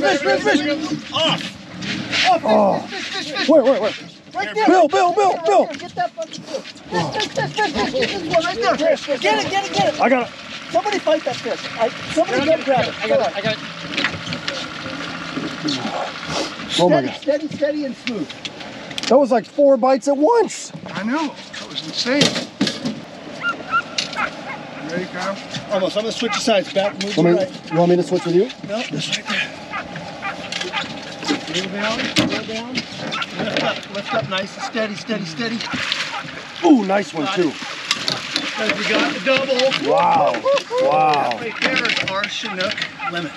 fish, fish, fish. Off. Oh. Fish, fish, fish. Wait, wait, wait. Right there. Bill, Bill, Bill, Bill. Get that fucking fish. Fish, fish, fish, fish, fish. This one right there. Get it, get it, get it. I got it. Somebody fight that fish. I, somebody go grab it. I got it. I got it. Oh my Steady, God. steady, steady, and smooth. That was like four bites at once. I know. That was insane. You ready, Kyle? Almost. I'm gonna switch sides. Back, move to me, right. you want me to switch with you? No, this right there. Roll down, roll down. Lift up, lift up, nice and steady, steady, steady. Ooh, nice one too. As we got the double. Wow. Wow. Right there is our Chinook limit.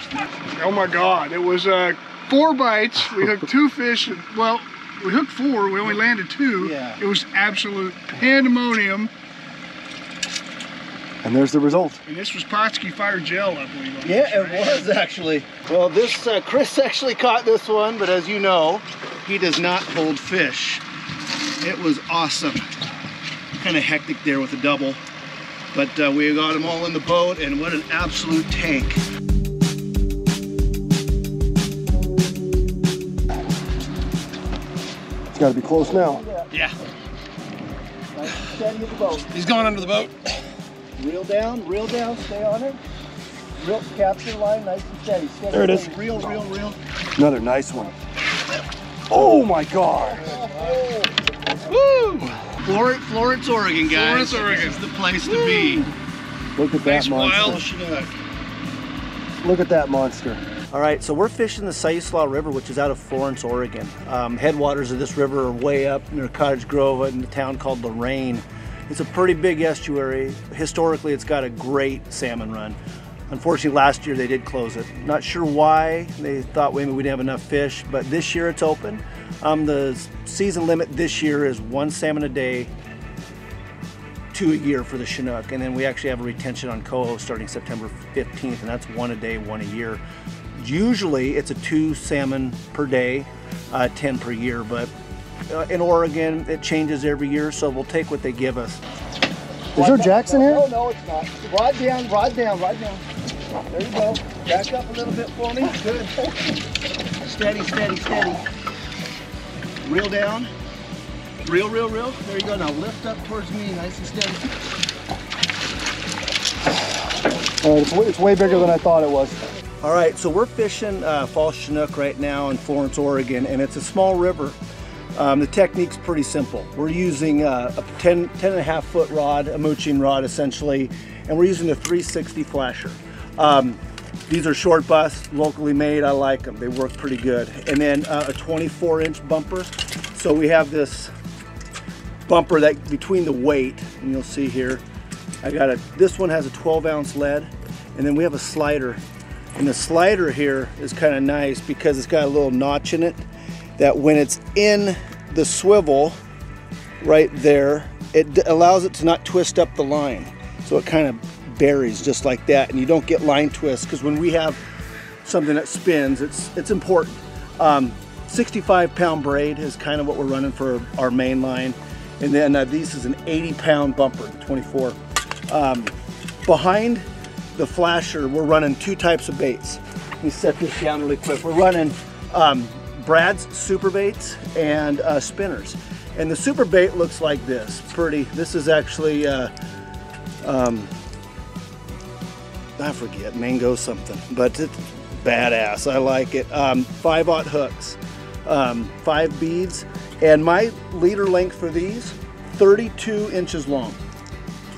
Oh my God! It was uh, four bites. We hooked two fish. and- Well, we hooked four. We only landed two. Yeah. It was absolute pandemonium. And there's the result. And this was Pautzke Fire Gel, I believe. on Yeah, this, it was actually. Well, this uh, Chris actually caught this one, but as you know, he does not hold fish. It was awesome. Kind of hectic there with the double, but uh, we got them all in the boat, and what an absolute tank. It's got to be close now. Yeah. Nice and steady with the boat. He's going under the boat. Reel down, reel down, stay on it. Reel, capture line, nice and steady. steady There it steady. is. Reel, reel, reel. Another nice one. Oh my God. Woo! Florence, Florence, Oregon, guys. Florence, Oregon. This is the place to be. Look at that Nice monster. wild. Chinook. Look at that monster. All right, so we're fishing the Siuslaw River, which is out of Florence, Oregon. Um, headwaters of this river are way up near Cottage Grove in a town called Lorane. It's a pretty big estuary. Historically, it's got a great salmon run. Unfortunately, last year they did close it. Not sure why. They thought maybe we didn't have enough fish, but this year it's open. Um, the season limit this year is one salmon a day, two a year for the Chinook, and then we actually have a retention on coho starting September 15th, and that's one a day, one a year. Usually it's a two salmon per day, uh, 10 per year, but uh, in Oregon it changes every year, so we'll take what they give us. Is there Jackson No, here? no, no, it's not. Rod down, rod down, rod down. There you go. Back up a little bit for me. Good. Steady, steady, steady. Reel down. Reel, reel, reel. There you go. Now lift up towards me, nice and steady. Uh, it's, way, it's way bigger than I thought it was. All right, so we're fishing uh, False Chinook right now in Florence, Oregon, and it's a small river. Um, the technique's pretty simple. We're using uh, a 10, 10 and a half foot rod, a mooching rod essentially, and we're using a 360 flasher. Um, these are short bus, locally made. I like them. They work pretty good. And then uh, a 24 inch bumper. So we have this bumper that between the weight, and you'll see here, I got a, this one has a 12 ounce lead, and then we have a slider. And the slider here is kind of nice because it's got a little notch in it that when it's in the swivel right there, it allows it to not twist up the line. So it kind of buries just like that, and you don't get line twists because when we have something that spins, it's it's important. Um, 65 pound braid is kind of what we're running for our main line, and then uh, this is an 80 pound bumper, 24. Um, behind the flasher, we're running two types of baits. Let me set this down really quick. We're running um, Brad's super baits and uh, spinners. And the super bait looks like this, pretty. This is actually, uh, um, I forget, mango something, but it's badass. I like it. Um, five aught hooks, um, five beads, and my leader length for these, 32 inches long.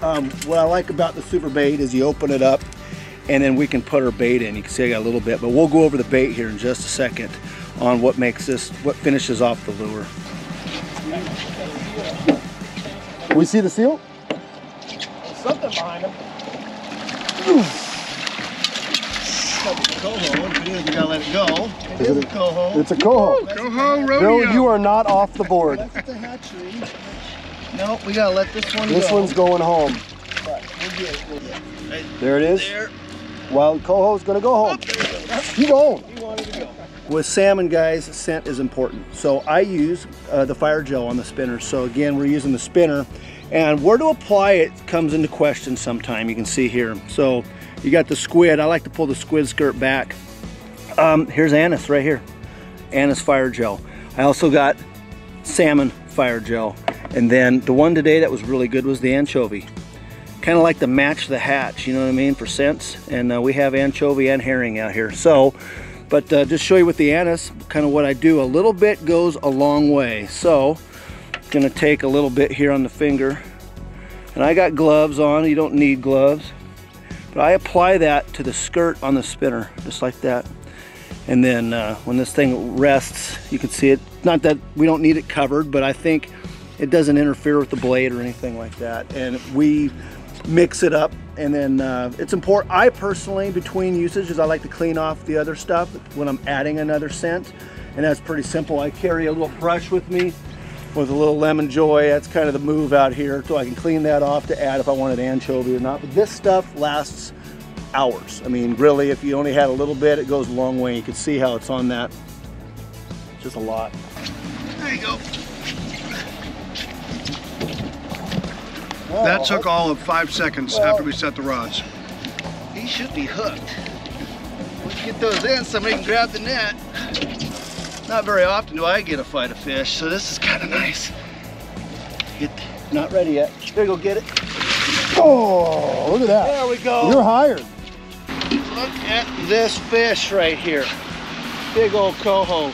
Um, what I like about the super bait is you open it up and then we can put our bait in. You can see I got a little bit, but we'll go over the bait here in just a second on what makes this, what finishes off the lure. We see the seal? Something behind him. Coho, if it is, you gotta let it go. It Is is it a coho. It's a coho. Coho Bill, rodeo. you are not off the board. That's the hatchery. No, we gotta let this one This go. one's going home. But we'll get it, we'll get it. Right There it is. There. Wild coho's gonna go home. He going. He wanted to go. With salmon, guys, scent is important. So I use uh, the fire gel on the spinner. So again, we're using the spinner. And where to apply it comes into question sometime. You can see here. So you got the squid. I like to pull the squid skirt back Um, here's anise right here. Anise fire gel. I also got salmon fire gel. And then the one today that was really good was the anchovy. Kind of like to match the hatch, you know what I mean, for scents. And uh, we have anchovy and herring out here. So, but uh, just show you with the anise, kind of what I do. A little bit goes a long way. So, gonna take a little bit here on the finger. And I got gloves on, you don't need gloves. But I apply that to the skirt on the spinner, just like that. And then uh, when this thing rests, you can see it. Not that we don't need it covered, but I think it doesn't interfere with the blade or anything like that. And we mix it up and then uh, it's important. I personally, between usages, I like to clean off the other stuff when I'm adding another scent. And that's pretty simple. I carry a little brush with me with a little lemon joy. That's kind of the move out here. So I can clean that off to add if I wanted anchovy or not. But this stuff lasts hours. I mean, really, if you only had a little bit, it goes a long way. You can see how it's on that. Just a lot. There you go. That took all of five seconds after we set the rods. He should be hooked. Let's get those in, somebody can grab the net. Not very often do I get a fight of fish, so this is kind of nice. Get, Not ready yet. There, go get it. Oh, look at that. There we go. You're hired. Look at this fish right here. Big old coho.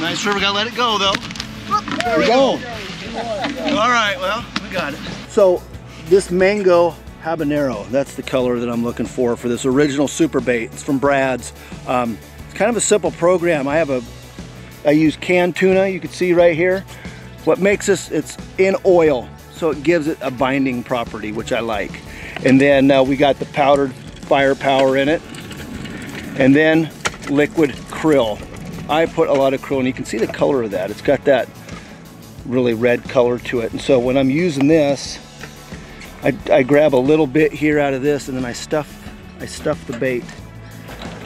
nice river, gotta let it go though. There we go. All right, well, we got it. So this mango habanero, that's the color that I'm looking for for this original super bait. It's from Brad's. Um, it's kind of a simple program. I have a, I use canned tuna, you can see right here. What makes this, it's in oil, so it gives it a binding property, which I like. And then uh, we got the powdered firepower in it. And then liquid krill. I put a lot of krill, and you can see the color of that. It's got that really red color to it. And so when I'm using this, I, I grab a little bit here out of this and then I stuff, I stuff the bait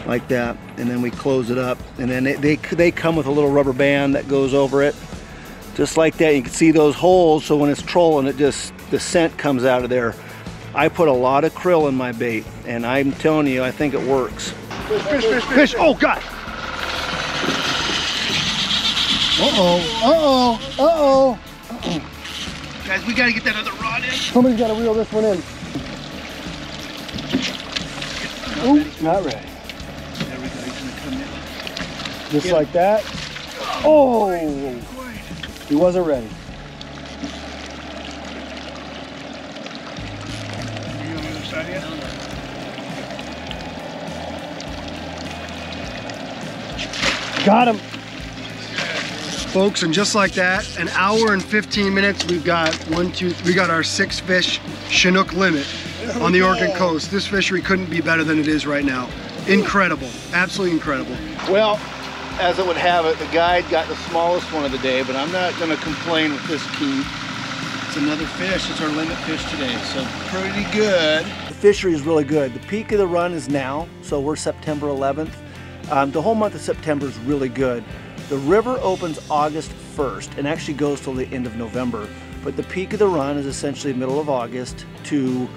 like that. And then we close it up. And then they, they, they come with a little rubber band that goes over it. Just like that, you can see those holes. So when it's trolling, it just, the scent comes out of there. I put a lot of krill in my bait and I'm telling you, I think it works. Fish, fish, fish, fish. Oh, God. Uh-oh, uh-oh, uh-oh. Guys, we gotta get that other rod in. Somebody's got to reel this one in. Ooh, not ready. There we go, he's gonna come in. Just like that. Oh, oh, he wasn't ready. You on the other side yet? Got him. Folks, and just like that, an hour and 15 minutes, we've got one, two, we got our six fish Chinook limit on the Oregon coast. This fishery couldn't be better than it is right now. Incredible, absolutely incredible. Well, as it would have it, the guide got the smallest one of the day, but I'm not gonna complain with this key. It's another fish, it's our limit fish today, so pretty good. The fishery is really good. The peak of the run is now, so we're September 11th. Um, the whole month of September is really good. The river opens August 1st and actually goes till the end of November. But the peak of the run is essentially middle of August to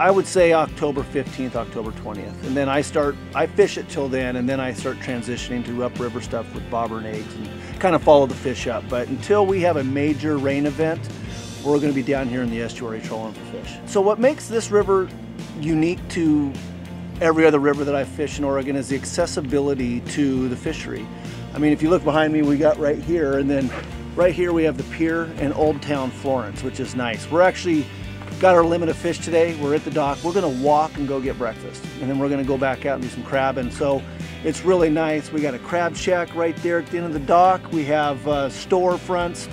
I would say October 15th, October 20th. And then I start, I fish it till then, and then I start transitioning to upriver stuff with bobber and eggs and kind of follow the fish up. But until we have a major rain event, we're gonna be down here in the estuary trolling for fish. So what makes this river unique to every other river that I fish in Oregon is the accessibility to the fishery. I mean, if you look behind me, we got right here, and then right here we have the pier in Old Town Florence, which is nice. We're actually got our limit of fish today. We're at the dock. We're gonna walk and go get breakfast, and then we're gonna go back out and do some crabbing. So it's really nice. We got a crab shack right there at the end of the dock. We have uh, storefronts,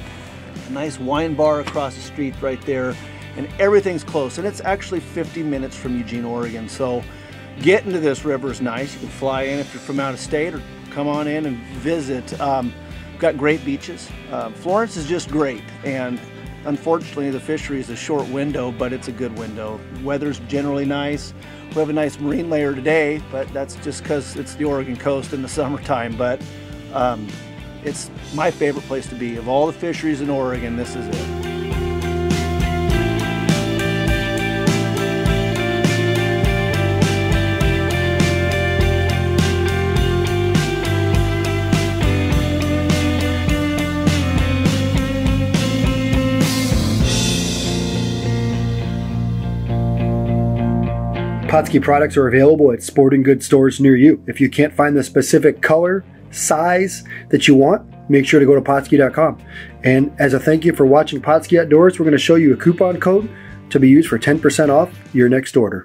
a nice wine bar across the street right there, and everything's close. And it's actually 50 minutes from Eugene, Oregon. So getting to this river is nice. You can fly in if you're from out of state or come on in and visit. Um, we've got great beaches. Um, Florence is just great. And unfortunately, the fishery is a short window, but it's a good window. Weather's generally nice. We have a nice marine layer today, but that's just because it's the Oregon coast in the summertime. But um, it's my favorite place to be. Of all the fisheries in Oregon, this is it. Pautzke products are available at sporting goods stores near you. If you can't find the specific color, size that you want, make sure to go to Pautzke.com. And as a thank you for watching Pautzke Outdoors, we're going to show you a coupon code to be used for 10% off your next order.